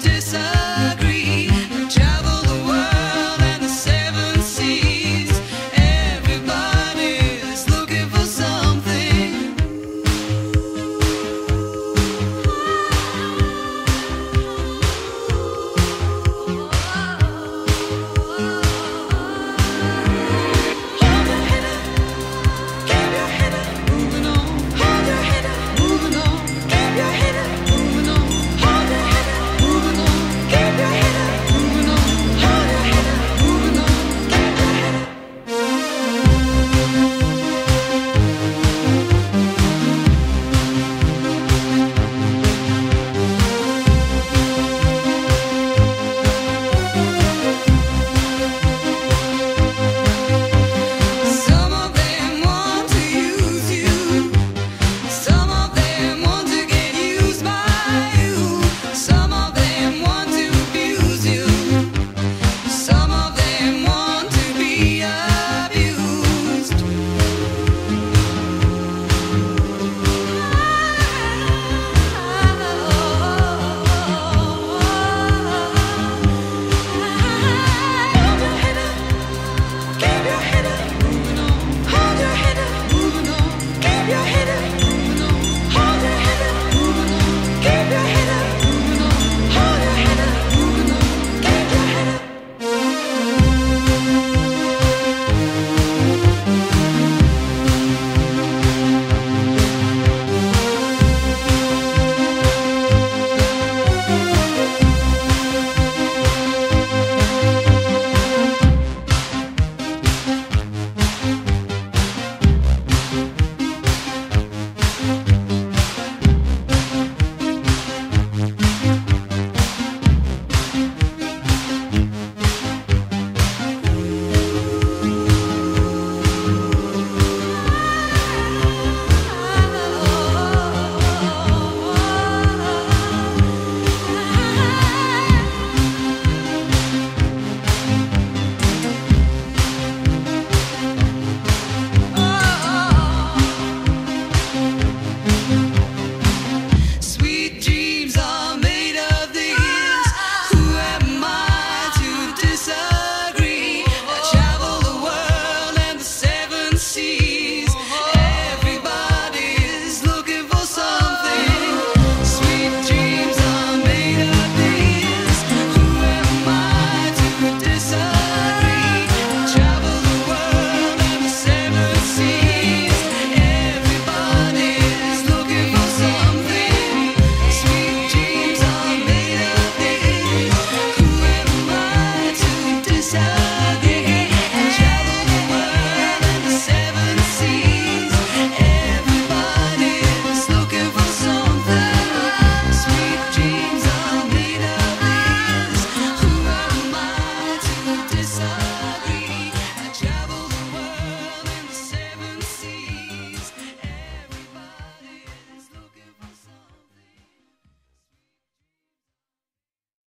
Disappear. show.